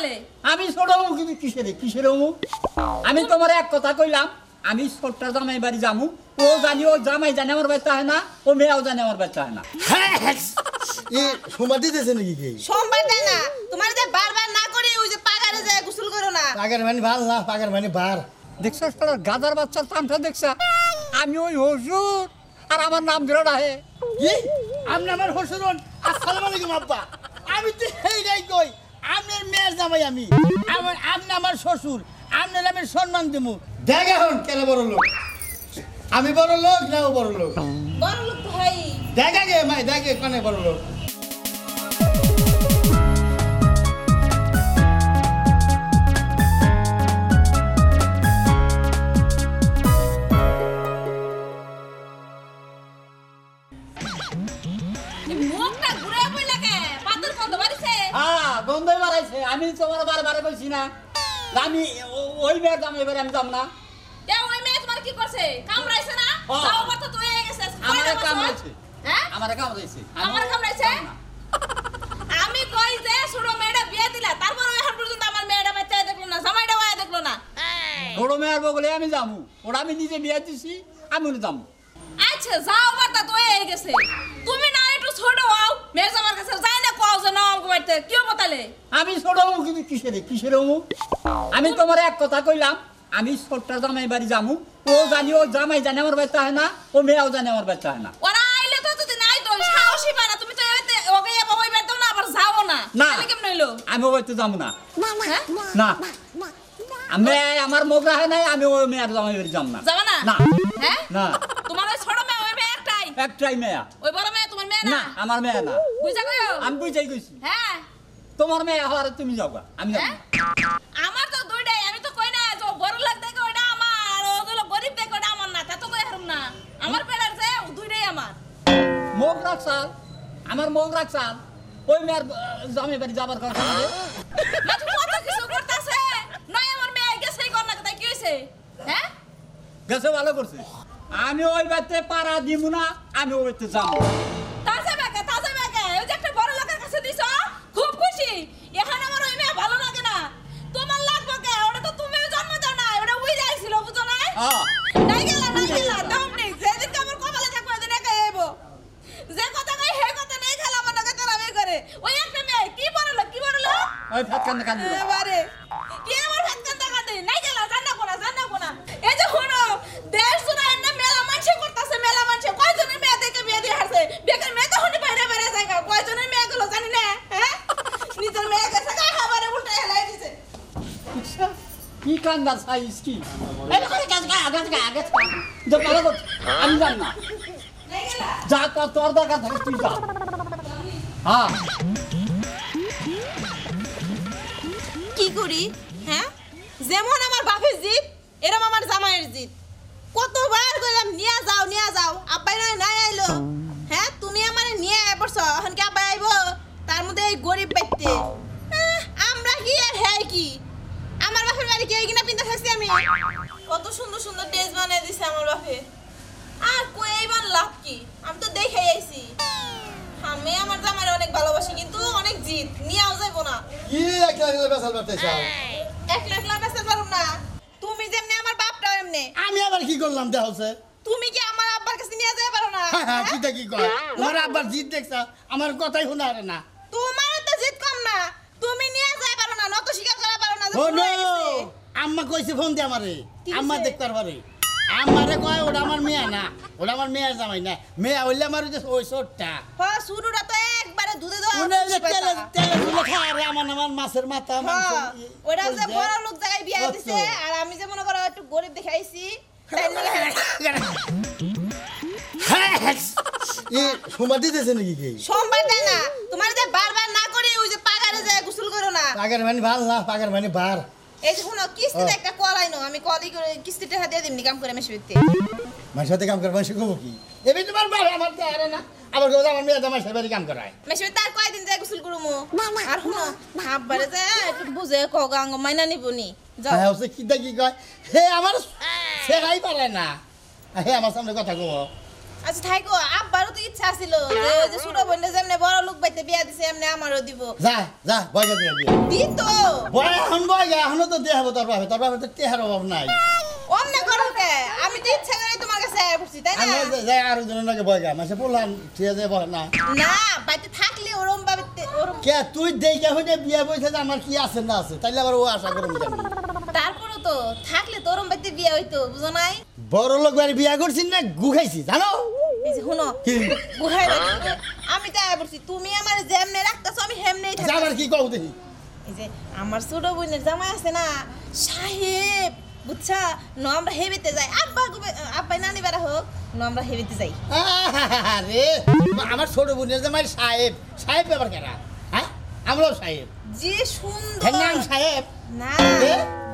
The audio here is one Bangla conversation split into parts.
বতালে আমি ছোট কিন্তু কিসের কিসের হব আমি তোমার এক কথা কইলাম আমি ছোটটা জামাই বাড়ি যামু। ও জানি ও জামাই জানে আমার বাচ্চা হয় না ও মেয়েও জানে আমার বাচ্চা হয় না এ সোমবার দিতেছে নাকি কে? সোমবার দেয় না। তোমার যে বারবার না করে ওই যে পাগারে যায় গোসল করো না। পাগার মানে ভালো না পাগার মানে বার। দেখছ সারা গাদার বাচ্চার দেখছ? আমি ওই হসুর আর আমার নাম ধরে রাহে কি? আপনি আমার হসুরন আসসালামু আলাইকুম আব্বা আমি তো এই নাই কই আপনার মেয়ের জামাই আমি। আমার আপনি আমার শ্বশুর আপনার আমি সম্মান দেব দেখ এখন কেন বড় লোক। আমি বড় লোক না ও বড় লোক। বড় লোক ভাই দেখে গে মাই দেখে কানে বড় লোক। আমি তোমার বারে বারে বলছি না। আমি ওই মেয়ের জামাই বাড়ি আমি যাব না। ওই মেয়ে তোমার কি করছে? কামড়াইছে না? হ্যাঁ। তো গেছে। আমারে কামড়াইছে। আমার কামড়াইছে। আমার কামড়াইছে? আমি কই যে ছোট মেয়েটা বিয়ে দিলা। তারপর এখন পর্যন্ত আমার মেয়েটা বাচ্চা দেখল না জামাইটা ওয়া দেখল না। মেয়ের বগলে আমি যামু ওরা আমি নিজে বিয়ে দিছি আমি যামু আচ্ছা যাও বার্তা তো হয়ে গেছে। তুমি না একটু ছোট হও মেয়ে জামার কাছে যাই না কও না আমাকে বাড়িতে কেউ বতালে আমি ছোট হব কিন্তু কিসের? কিসের হব? আমি তোমার এক কথা কইলাম আমি ছোটটা জামাই বাড়ি যামু। ও জানি ও জামাই জানে আমার বাচ্চা হয় না ও মেয়েও জানে আমার বাচ্চা হয় না। ওরা আইলে তো যদি নাই তো সাহসী পায় তুমি তো এতে ওকে এবার ওই বাড়িতেও না আবার যাও না। না। কেমন হইল? আমি ও বাড়িতে যাব না। না আমি আমার মোগরা হয় নাই আমি ওই মেয়ের জামাই বাড়ি যাম না। যাবা না? না। হ্যাঁ? না। তোমার ওই ছোট মেয়ে ওই মেয়ে একটাই? একটাই মেয়া। ওই বড় মেয়ে মেয়ে না না আমার মেয়ে না। বুঝা গো আমি বুঝাই গেছি হ্যাঁ। তোমার মেয়ে হওয়ার তুমি যাও আমি যাব হ্যাঁ? আমার তো দুইটাই আমি তো কই না বড় দেখে ওইটা আমার আর ও হলো গরিব দেখে আমার না তা তো কই হারুম না। আমার পেলার যে দুইটাই আমার। মোগ রাখছাল আমার মোগ রাখছাল ওই মেয়ের জামাই বাড়ি যাবার কথা কত কিছু করতেছে? আমার মেয়ে গেছে না তাই কি হইছে? হ্যাঁ? গেছে ভালো করছে। আমি ওই বাড়িতে পাড়া দিব না আমি ওই বাড়িতে যাব তাজা বাগা তাজা বাগা ওই যে একটা বড় লোকের কাছে দিছো খুব খুশি এখন আমার ওই মেয়ে ভালো লাগে না তোমার লাগবে কে ওটা তো তুমিও জন্ম দাও না ওটা উই যাইছিল বুঝো না হ্যাঁ। নাই গেলা নাই। গেলা দামনি যেদিন আমার কপালে থাকবে ওদিন একা আইবো যে কথা কই হে কথা নাই খেলা আমার নাকি তোরা আমি করে। ওই একটা মেয়ে কি বড় লোক কি বড় লোক ওই ফ্যাট কান্দে কান্দে এবারে কি আমার ভাত কান্দা কান্দে? নাই গেলা জানা কোনা জানা কোনা এই যে শুনো দেশ জুড়ে এনে মেলা মানুষে করতেছে মেলা মানুষে কয়জনের মেয়ে দেখে বিয়ে দিয়ে হারছে? বেকার মেয়ে তো শুনি বাইরে বাইরে জায়গা কয়জনের মেয়ে গুলো জানি না হ্যাঁ? নিজের মেয়ে গেছে খাবারে উল্টে হেলাই দিছে। কি কান্দার সাইজ কি? এই করে। গাছ গা গাছ গা গাছ গা যে ভালো করছে আমি জানি থাকে হ্যাঁ। হ্যাঁ? যেমন আমার বাপের জিদ এরম আমার জামাইয়ের জিদ কতবার কইলাম, নিয়ে যাও নিয়ে যাও। আব্বাই নয় নাই আইলো। হ্যাঁ তুমি আমারে নিয়ে আয় পড়ছো, এখন কি আব্বাই আইবো? তার মধ্যে এই গরিব বাইতে আমরা কি আর হ্যাঁ কি? আমার বাপের বাড়ি কি কিনা পিন্তা থাকছি আমি? কত সুন্দর সুন্দর ড্রেস বানিয়ে দিছে আমার বাপে। আর কই এইবার লাভ কি? আমি তো দেখে আইছি। আমি আমার জামাইরে অনেক ভালোবাসি কিন্তু অনেক জিদ। নিয়েও যাইবো না। কি একলা একলা বেসাল বাড়তে চাও এক লাখ লাখ আসতে পারো না। তুমি যেমনি আমার বাপটাও এমনি। আমি আবার কি করলাম দেখ তুমি কি আমার আব্বার কাছে নিয়ে যেতে পারো না? হ্যাঁ হ্যাঁ? কিটা কি কয়? তোমার আব্বার জিদ দেখছ আমার কথাই শোনা রে না। তোমার তো জিত কম না। তুমি নিয়ে যেতে পারো না নত স্বীকার করা পারো না ও হয়ে। আম্মা কইছে ফোন দে আমারে। আম্মা কইছে? দেখতে পারে। আমারে কয় ওটা আমার মেয়ে না। ওটা আমার মেয়ের জামাই না। মেয়ে হইলে আমার ওই যে ওই ছোটটা হ শুরুটা তো একবারে দুধে দেওয়া ওনে যে তেলে। তেলে তুলে খায় রে আমার আমার মাছের মাথা মাংস হ্যাঁ, ওটা যে বড় লোক জায়গায় বিয়ে? দিছে আর আমি যে মনে করো একটু গরিব দেখাইছি সোমবার দিতেছে নাকি কে? সোমবার দেয় না। তোমার যে বারবার না করে ওই যে পাগারে যায় গোসল করো না। পাগার মানে ভালো না পাগার মানে বার। এই যে শুনো কিস্তিতে ও। একটা কলাই নো আমি কলি করে কিস্তিটা দিয়ে দিমনি কাম করে মেশে দিতে মার সাথে কাম করে মানুষ কব কি? এবার তোমার বার আমার তো আরে না। আবার কেউ আমার মেয়ে আমার সাথে কাম করায়। মেশে তার কয়দিন যায় গোসল করুমু? আর শুনো আব্বারে যে একটু বুঝে কগাঙ্গ মাইনা নিবনি যাও। হ্যাঁ হচ্ছে কি কি কয়? হে আমার শেখাই পারে না। হে আমার সামনে কথা কব আচ্ছা থাইকো আব্বারও তো ইচ্ছা ছিল যে ওই যে ছোট বোনটা যেমনি বড় লোক বাইতে বিয়া দিছে এমনি আমারও দিব। যা যা বয়গা দিয়ে দিয়ে দিত বয় এখন বয়গা এখনও তো দেখাবো তোর বাপে তোর বাপে তো টেহার অভাব নাই। অমনে করো কে? আমি তো ইচ্ছা করে তোমার কাছে আয়া পড়ছি তাই না? আমি যাই আরও জনের লাগে বয়গা মাসে বললাম ঠিক আছে বল না। না বাড়িতে থাকলে ওরম ভাবে তে- ওরম। কে তুই দেখে হইতে বিয়ে বইছে যে আমার কি আছে না আছে তাইলে আবার ও আশা করুন জানি তারপরও তো থাকলে তো ওরম বাড়িতে বিয়া হইতো বুঝো নাই? বড় লোক বাড়ি বিয়া করছিস না গু খাইছি জানো? এই যে শুনো গুহাই আমি তো আয়া পড়ছি তুমি আমার যেমনে রাখতেছো আমি হেমনেই আচ্ছা, থাকি আমার কি কও দেখি? এই যে আমার ছোট বোনের জামাই আছে না সাহেব বুঝছা? ন আমরা হেবেতে যাই আব্বা আব্বাই নানি বেড়া হোক ন আমরা হেবেতে যাই। আরে আমার ছোট বোনের জামাই সাহেব। সাহেব ব্যাপার কেনা আমরাও সাহেব। যে সুন্দর। নাম সাহেব। না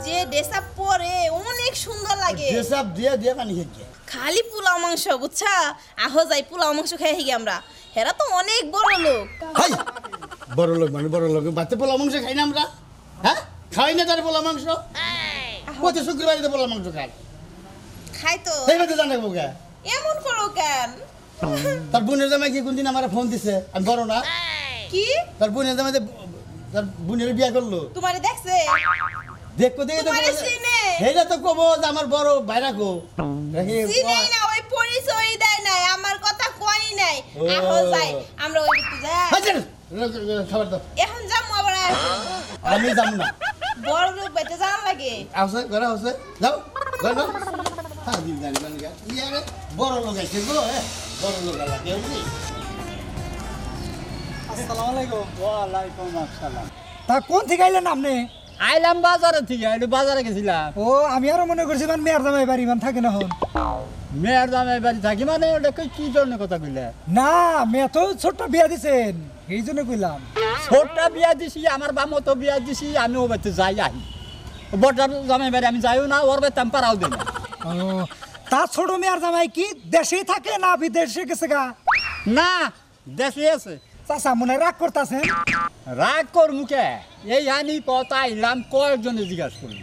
যে ড্রেসআপ পরে অনেক সুন্দর লাগে। যেসব দিয়ে দিয়ে পানি খেয়েছে। খালি পোলাও মাংস বুঝছা? আহো যাই পোলাও মাংস হিগে আমরা। হেরা তো অনেক বড় লোক। বড় লোক মানে বড় লোক। বাচ্চা পোলা মাংস খাই না আমরা? হ্যাঁ? খাই না তার পোলা মাংস? প্রতি শুক্রবারে তো পোলা মাংস খাই। খাই তো। এই বউকে এমন করো কেন? তার বোনের জামাই কি কোনদিন আমার ফোন দিছে? আমি বড় না। কি? তার বোনের জামাই তার বোনের বিয়া করল। তোমারে দেখছে? দেখব দেখে তো তোমারে চিনে। হেটা তো কব যে আমার বড় ভাইরা দেখি, চিনেই না ওই পরিচয় দেয় নাই আমার কথা কই নাই। আহো যাই আমরা ওই দিকে যাই। হাজার! খাবার দাও। এখন যাব আবার আমি যাব না। বড় লোক বাইতে জান লাগে। আছে ঘরে আছে যাও ঘরে নাও। হ্যাঁ দিন জানি জানি বড় লোক আছে গো বড় লোক লাগে আসসালামু আলাইকুম। ওয়ালাইকুম আসসালাম। তা কোন থেকে আইলেন আপনি? আইলাম বাজারে থেকে বাজারে গেছিলাম। ও আমি আরও মনে করছি মানে মেয়ের জামাই বাড়ি মানে থাকে না হন মেয়ের দামে বাড়ি থাকি মানে ওটা কই কি জন্য কথা কইলে? না মেয়ে তো ছোট্ট বিয়া দিছেন এই জন্য কইলাম। ছোটটা বিয়া দিছি আমার বামও তো বিয়া দিছি আমি ও বাড়িতে যাই আহি। বড়টার জামাই বাড়ি আমি যাইও না ওর বাড়িতে আমি পারাও দিই না। ও তা ছোট মেয়ের জামাই কি দেশেই থাকে না বিদেশে গেছে গা? না দেশে আছে। চাচা মনে রাগ করতেছেন? রাগ কর মুখে। এই আনি কথা আইলাম কয়েকজনে জিজ্ঞাসা করলি।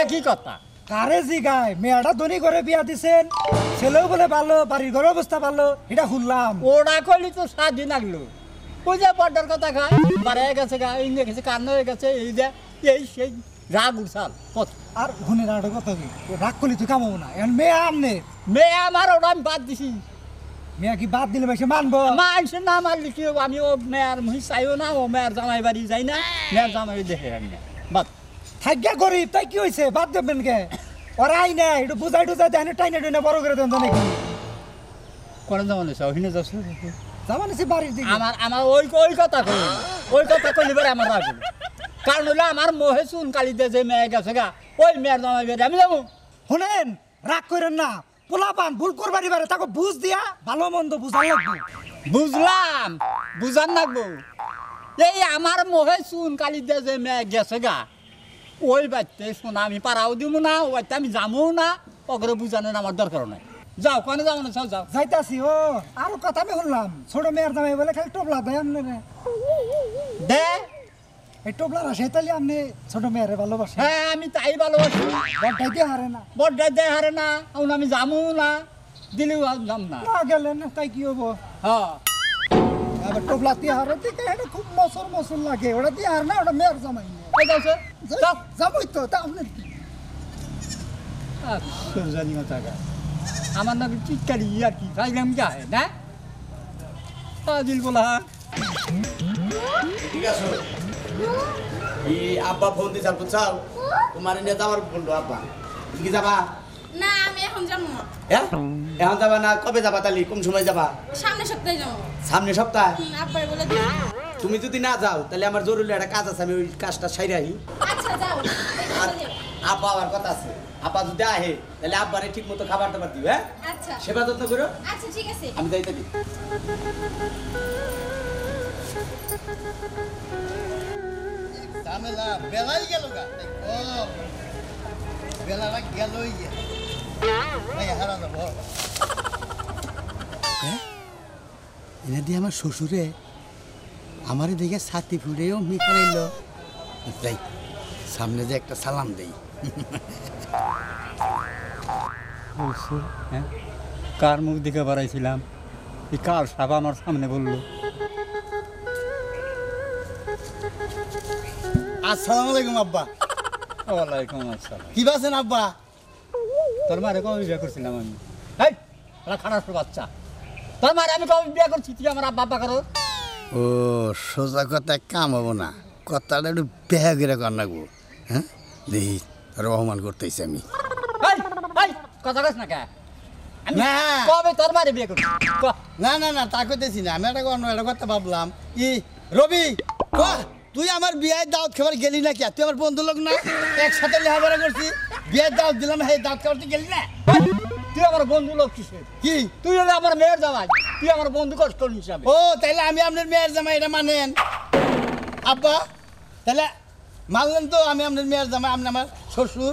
একই কথা? কারে জিগায়? মেয়েটা ধনী করে বিয়া দিছেন। ছেলেও বলে ভালো বাড়ির ঘর অবস্থা ভালো এটা শুনলাম। ওরা করলি তো সাত দিন লাগল। ওই যে বড্ডার কথা খায় বাড়ে গেছে গা এই নিয়ে গেছে কান্ন হয়ে গেছে এই যে এই সেই রাগ উঠাল কত? আর শুনে না কত কি? রাগ করলি তুই কামাবো না। মেয়ে আমনে। মেয়ে আমার ওরা আমি বাদ দিছি। মেয়ে কি বাদ দিলে বেশি মানবো? মানুষ না মারলি কি? আমি ও মেয়ের মুহি চাইও না ও মেয়ের জামাই বাড়ি যাই না। মেয়ের জামাই দেখে আমি বাদ। থাকিয়া গরিব তাই কি হয়েছে বাদ দেবেন কে ওরা আই না একটু বুঝাই টুজাই দেন টাইনে টুইনে বড় করে দেন নাকি। করে যেমন ওখানে যাচ্ছে যাবা নিছি বাড়ির দিকে। আমার আমার ওই ওই কথা কই ওই কথা কইলি পরে আমার রাগ কারণ হলো আমার মোহে চুন কালি দিয়ে যে মেয়ে গেছে গা ওই মেয়ের জামাই বাড়ি আমি যাব। শুনেন রাগ করেন না। পোলা পান ভুল করবারই পারে তাকে বুঝ দিয়া ভালো মন্দ বুঝাই লাগবে। বুঝলাম বুঝান লাগবো। এই আমার মোহে চুন কালি দিয়ে যে মেয়ে গেছে গা। ওই বাড়িতে শোনা আমি পারাও দিব না ওই বাড়িতে আমি যাব না ওগুলো বুঝানোর আমার দরকার নাই। যাও কোনে যাব না যাও যাও। যাইতাছি ও আরও কথা আমি শুনলাম। ছোট মেয়ের দামে বলে খালি টোপলা দেয় আপনি রে। দে এই টোপলা রাশে তাহলে আপনি ছোট মেয়েরে ভালোবাসেন। হ্যাঁ আমি তাই ভালোবাসি। বড়টাই দিয়ে হারে না। বড্ড দে হারে না এখন আমি যাব না দিলেও যাম না। না গেলেন তাই কি হব? হ্যাঁ। আবার টোপলা দিয়ে হারে দিকে এটা খুব মসর মসর লাগে। ওটা দিয়ে হার না ওটা মেয়ের জামাই না এই যাচ্ছে যাও। যাবই তো তা আপনার কি? জানি কথা গা আমার নাকি চিৎকারি আর কি তাইলাম কি আহে না? দিল বলা। ঠিক আছে। এই আব্বা ফোন দিছে বুঝছাও তোমার নিয়ে যাওয়ার বলল আব্বা। কি যাবা? না আমি এখন যাব না। হ্যাঁ এখন যাবা না? কবে যাবা তাহলে? কোন সময় যাবা? সামনের সপ্তাহে যাব। সামনে সপ্তাহ? আব্বার বলে তুমি যদি না যাও তাহলে আমার জরুরি একটা কাজ আছে আমি ওই কাজটা সাইরাই আচ্ছা যাও। আব্বা আবার কথা আছে। আব্বা যদি আহে তাহলে আব্বারে ঠিক মতো খাবার দাবার দিবে হ্যাঁ? আচ্ছা। সেবা যত্ন করো। আচ্ছা ঠিক আছে। আমি যাই থাকি ঝামেলা। বেলাই গেল গা। বেলাটা গেলই হারা যাব। এনে দিয়ে আমার শ্বশুরে আমারে দেখে ছাতি ফুড়েও মি করাইল। যাই সামনে যে একটা সালাম দেই। হ্যাঁ কার মুখ দিকে বাড়াইছিলাম? এই কার সাপ আমার সামনে বলল? আসসালামু আলাইকুম আব্বা। ওয়ালাইকুম আসসালাম। কি আছেন আব্বা? তোর মারে কবে বিয়ে করছিলাম আমি? এই ওরা খারাপ বাচ্চা। তোর মারে আমি কবে বিয়ে করছি তুই আমার আব্বা করো। ও সোজা কথা কাম হব না। কথাটা একটু বেহা করে কর নাগবো হ্যাঁ? দেখি অপমান করতেছি আমি। কথা কস না কে? আমি না। কবে তোর মারে বিয়ে করছি? ক? না না না তা কইতেছি না। আমি একটা অন্য একটা কথা ভাবলাম। ই রবি তুই আমার বিয়ের দাওয়াত খাবার গেলি না কি তুই আমার বন্ধু লোক না? একসাথে লেখাপড়া করছি। বিয়ের দাওয়াত দিলাম হ্যাঁ দাওয়াত খাবার তুই গেলি না? তুই আমার বন্ধু লোক কি? তুই হলে আমার মেয়ের জামাই। তুই আমার বন্ধু কষ্ট হিসাবে। ও তাহলে আমি আপনার মেয়ের জামাই এটা মানেন। আব্বা তাহলে মানলেন তো আমি আপনার মেয়ের জামাই আপনি আমার শ্বশুর।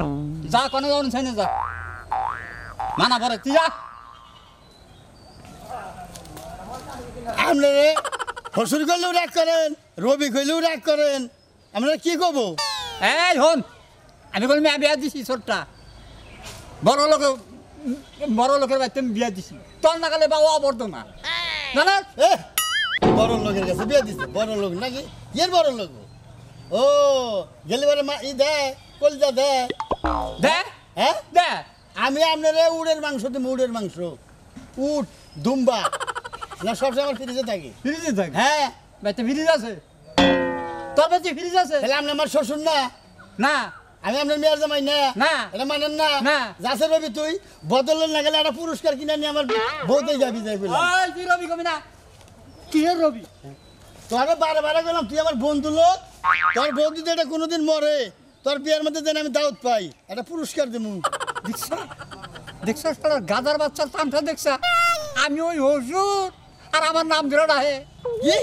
যা কোনো যাওয়ার যা। মানা পরে তুই যা। আপনারে শ্বশুর করলেও রাগ করেন। রবি কইলেও রাগ করেন। আপনারা কি কব? এই হন। আমি বলি মেয়ে বিয়া দিছি ছোটটা। বড় লোক বড় লোকের বাড়িতে আমি বিয়া দিছি। তোর নাগালে বাবা অবর্ধ না জানাস এ, বড় লোকের কাছে বিয়ে দিচ্ছে বড় লোক নাকি? এর বড় লোক ও? গেলে পরে মা ই দে কলজা দে। দে? হ্যাঁ? দে। আমি আপনারে উড়ের মাংস দিই উড়ের মাংস। উট দুম্বা। না সবসময় আমার ফ্রিজে থাকি। ফ্রিজে থাক? হ্যাঁ। বাড়িতে ফ্রিজ আছে? তোর বাড়িতে ফ্রিজ আছে তাহলে আপনি আমার শ্বশুর না? না। আমি আপনার মেয়ের জামাই না? না। এটা মানেন না? না। যাচ্ছে রবি তুই বদলের না গেলে একটা পুরস্কার কিনে নিয়ে আমার বউতেই যাবি যাই ওই তুই রবি কবি না। এর রবি? তোরে বারে বারে গেলাম তুই আমার বন্ধু লোক। তোর বউ তো এটা কোনোদিন মরে তোর বিয়ের মধ্যে যেন আমি দাউদ পাই একটা পুরস্কার দেবো দেখছ? দেখছ? তোর গাদার বাচ্চার তামটা দেখছ? আমি ওই হসুর আর আমার নাম ধরে রাহে কি?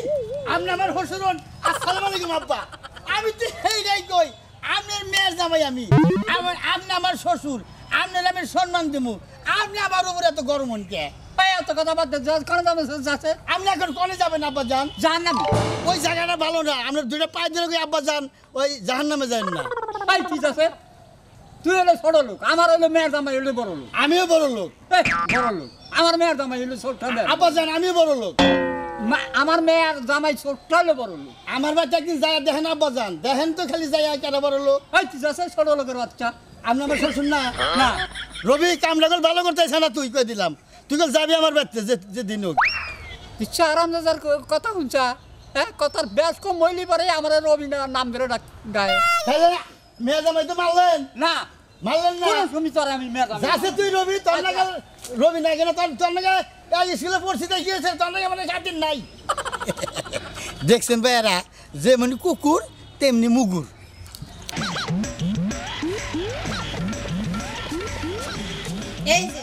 আপনি আমার হসরন আসসালামু আলাইকুম আব্বা। আমি তো নাই কই আপনার মেয়ের জামাই আমি। আমার আপনি আমার শ্বশুর আপনার আমি সম্মান দেবো আপনি আমার উপরে এত গরম কে? এত কথা বাদ কোন দামে যাচ্ছে আপনি এখন কনে যাবেন আব্বা যান জান? না ওই জায়গাটা ভালো না। পায়ে কই আব্বা যান ওই জাহান নামে যান না। এই কি আছে। তুই হলে ছোট লোক আমার হলো মেয়ের জামাই হলে বড় লোক। আমিও বড় লোক। বড় লোক। আমার মেয়ের জামাই হলে ছোট আব্বা যান আমিও বড় লোক। আমার মেয়ের জামাই ছোট হলে বড় লোক আমার বাচ্চা একদিন যায় দেখেন আব্বা যান? দেখেন তো খালি যায় কেন বড় লোক কি আছে ছোট লোকের বাচ্চা। আপনি আমার শ্বশুর না? না। রবি করে ভালো করতেছে না তুই? কই দিলাম। তুই কই যাবি আমার বাড়িতে যে যে দিন হোক। ইচ্ছা আরাম যার কথা শুনছা হ্যাঁ? কথার বেশ কম মইলি পরে আমার রবি না- নাম ধরে ডাক গায়ে। তাহলে না, মেয়ে জামাই তো মারলেন। না। মারলেন না? শুনি তোর আমি মেয়ের জামাই। যাচ্ছে তুই রবি তোর নাকি রবি নাই কেন তোর তোর এই স্কুলে পড়ছি তাই গিয়েছে তোর নাকি মানে কাটিন নাই। দেখছেন ভাইয়ারা যে মানে কুকুর তেমনি মুগুর। এই যে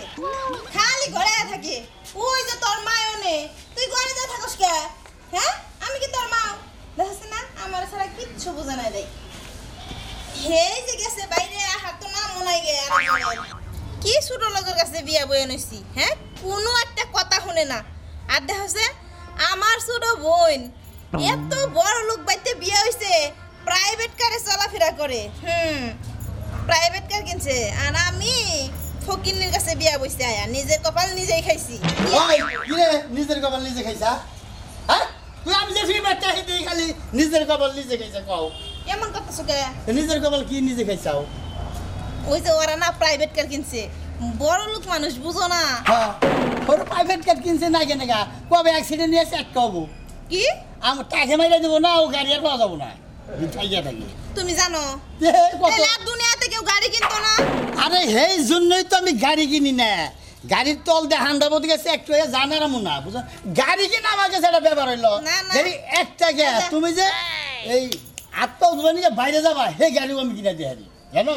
খালি ঘরে থাকে। ওই যে তোর মায়নে তুই ঘরে যা থাকস কে? হ্যাঁ? আমি কি তোর মা দেখছ না আমার ছাড়া কিচ্ছু বোঝা নাই যে গেছে বাইরে হাত তো নাম মনে গে। কি ছোট লোকের কাছে বিয়া বয়ে নইছি হ্যাঁ? কোনো একটা কথা শুনে না। আর দেখছে আমার ছোট বোন এত বড় লোক বাইতে বিয়া হইছে প্রাইভেট কারে চলাফেরা করে। হুম প্রাইভেট কার কিনছে। আর আমি ফকিন্নির কাছে বিয়া বইছে আয়া নিজের কপাল নিজেই খাইছি। নিজের কপাল নিজে খাইছা? হ্যাঁ? তুই আমি যে বাচ্চা খালি নিজের কপাল নিজে খাইছা কও। এমন কথা সুকে নিজের কপাল কি নিজে খাইছাও? ওই যে ওরা না প্রাইভেট কার কিনছে। বড় লোক মানুষ বুঝো না। হ্যাঁ ওর প্রাইভেট কার কিনছে না কেন গা? কবে অ্যাক্সিডেন্ট নিয়েছে এক কব কি? আমার টাকা মাইরা দেবো না ও গাড়ি আর পাওয়া যাব না। থাকি। তুমি জানো তাহলে আর দুনিয়াতে কেউ গাড়ি কিনতো না? আরে সেই জন্যই তো আমি গাড়ি কিনি না। গাড়ির তল দিয়ে হান্ডা বলতে গেছে একটু হয়ে জানার না বুঝো? গাড়ি কিনা আমার কাছে একটা ব্যাপার হইল। গাড়ি একটা গে আচ্ছা। তুমি যে এই আত্মা উদ্ভাবনী যে বাইরে যাবা সেই গাড়িও আমি কিনা দিয়ে জানো?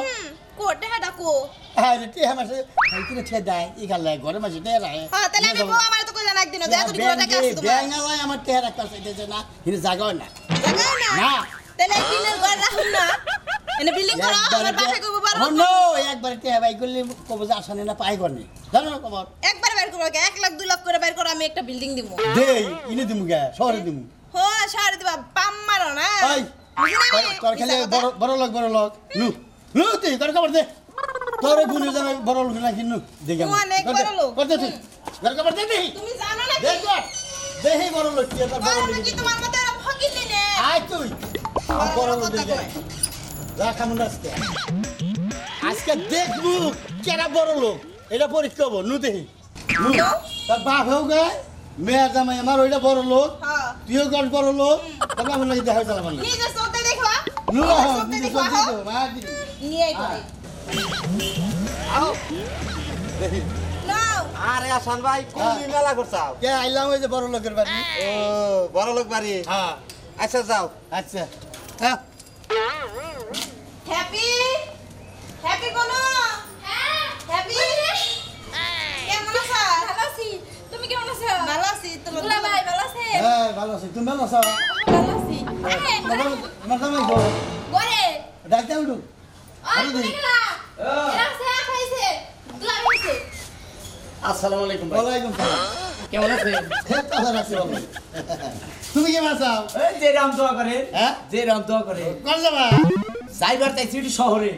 হুম কোটে হাডা কো আরে টি আমার সাথে কিনে ঠে দেয়? এই গালে ঘরে মাঝে ঠে রাখে হ্যাঁ তাহলে আমি বউ আমার তো কইলা না একদিন এত টাকা আছে তোমার ব্যাঙ্গালায় আমার টেহার একটা চাইতেছে না? কিন্তু জাগাও না। জায়গা না? না। তাহলে বিল্ডিং ঘর রাখুন না। এনে বিল্ডিং করো আমার বাপে কইবো Oh, no, একবারে টেহা বাই করলে কব যে আসানে না পাই করনি জানো না খবর। একবার বের করো এক লাখ দুই লাখ করে বের করো আমি একটা বিল্ডিং দিব দেই ইনে দিমু গে শহরে দিমু। হো সারে দিবা পাম মারো না। না আমি? তোর খালি বড় বড় লোক বড় লোক। নু নু। তুই তোর খবর দে। তোর বুনি জানা বড় লোক না কিনু দেখে অনেক বড় লোক। করতে তুই। তোর খবর দে দেই তুমি জানো না দেখ দেহি বড় লোক কি তোর বড় লোক কি তোমার মতো এরকম ফকির নেই আয় তুই। বড় লোক দেখে। যা খামুন আজকে। আজকে দেখব কেরা বড় লোক। এটা পরীক্ষা হব নু দেখি। নু। তার বাপ হেউ গায় মেয়ের জামাই আমার ওইটা বড় লোক। হ্যাঁ। তুইও গল্প বড় লোক। তবে আমার লাগে দেখা চালাবার না। নিজে চোখে দেখবা নু নিজে। নিয়ে করে। আও। দেখি। হ্যাঁ। আরে আসান ভাই কোন হ্যাঁ। মেলা করছাও কে আইলাম ওই যে বড় লোকের বাড়ি। ও বড় লোক বাড়ি? হ্যাঁ। আচ্ছা যাও। আচ্ছা। হ্যাঁ হ্যাপি? হ্যাপি কোনো? হ্যাপি? কেমন আছো? ভালো আছি। তুমি কেমন আছো? ভালো আছি। তোমার ভাই ভালো আছেন হ্যাঁ ভালো আছি। তুমি ভালো আছো? ভালো আছি। আমার আমার জামাই গো ঘরে ডাকতে উঠু আসসালামু আলাইকুম ভাই। সালাম। কেমন আছেন? হে কথা বাবা তুমি কেমন আছো? এই যে রাম দোয়া করে। হ্যাঁ? যে রাম দোয়া করে। কোন যাবা শহরে।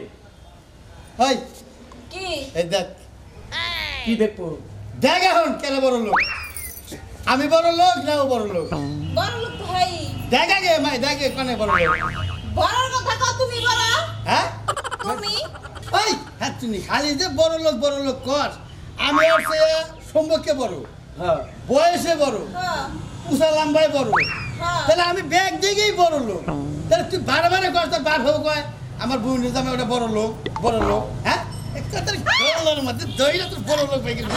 ওই। কি? এই দেখ। কি দেখব? দেখ এখন কেন বড় লোক? আমি বড় লোক না ও বড় লোক? বড় দেখ আগে মাই দেখে কোনে বড় লোক। বড় কথা কও তুমি বলো হ্যাঁ? তুমি? ওই হ্যাঁ তুমি খালি যে বড় লোক বড় লোক কর। আমি হচ্ছে সম্পর্কে বড়। হ্যাঁ। বয়সে বড়। হ্যাঁ। উষা লাম্বাই বড়। হ্যাঁ। তাহলে আমি ব্যাগ দিকেই বড় লোক। তাহলে তুই বারে বারে কর তোর বাপ হোক কয়? আমার বউ নিজামে ওটা বড় লোক বড় লোক হ্যাঁ? একটা তোর গলার মধ্যে দইটা তোর বড় লোক পেয়ে গেল